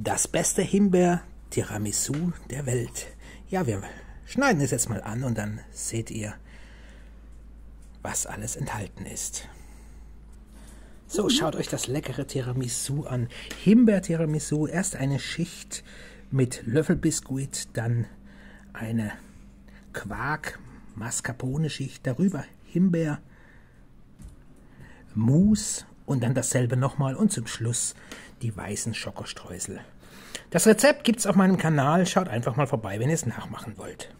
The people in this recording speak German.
Das beste Himbeer-Tiramisu der Welt. Ja, wir schneiden es jetzt mal an und dann seht ihr, was alles enthalten ist. So, schaut euch das leckere Tiramisu an. Himbeer-Tiramisu, erst eine Schicht mit Löffelbiskuit, dann eine Quark-Mascarpone-Schicht, darüber Himbeer, Mousse und dann dasselbe nochmal und zum Schluss die weißen Schokostreusel. Das Rezept gibt's auf meinem Kanal, schaut einfach mal vorbei, wenn ihr es nachmachen wollt.